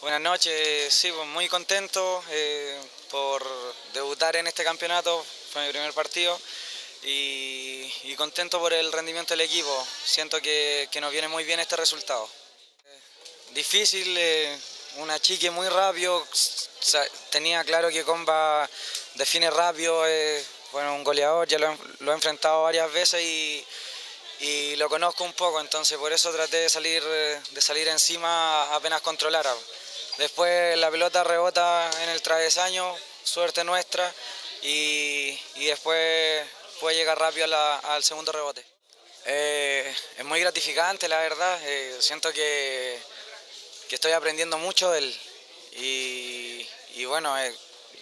Buenas noches, sí, pues muy contento eh, por debutar en este campeonato, fue mi primer partido y, contento por el rendimiento del equipo, siento que, nos viene muy bien este resultado. Difícil, eh, una chique muy rápido, tenía claro que Comba define rápido, eh, bueno, un goleador, ya lo, lo, he enfrentado varias veces y, lo conozco un poco, entonces por eso traté de salir, de salir encima apenas controlara. Después la pelota rebota en el travesaño, suerte nuestra, y, después puede llegar rápido al segundo rebote. Eh, es muy gratificante, la verdad. Eh, siento que, estoy aprendiendo mucho de él. Y, bueno, eh,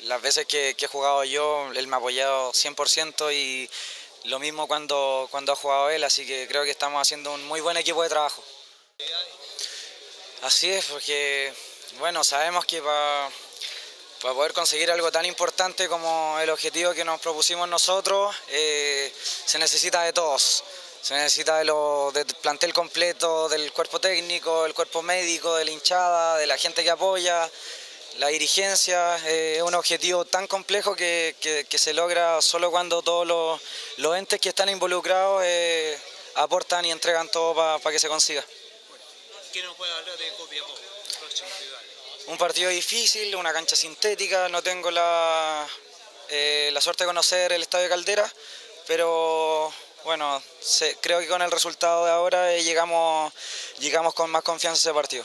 las veces que, he jugado yo, él me ha apoyado 100% y lo mismo cuando, cuando ha jugado él, así que creo que estamos haciendo un muy buen equipo de trabajo. Así es, porque bueno, sabemos que para, poder conseguir algo tan importante como el objetivo que nos propusimos nosotros, eh, se necesita de todos. Se necesita de lo, del plantel completo, del cuerpo técnico, el cuerpo médico, de la hinchada, de la gente que apoya, la dirigencia. Eh, es un objetivo tan complejo que, se logra solo cuando todos los, entes que están involucrados eh, aportan y entregan todo para que se consiga. ¿Qué nos puede hablar de Un partido difícil, una cancha sintética, no tengo la, eh, la suerte de conocer el Estadio Caldera, pero bueno, creo que con el resultado de ahora eh, llegamos, llegamos con más confianza a ese partido.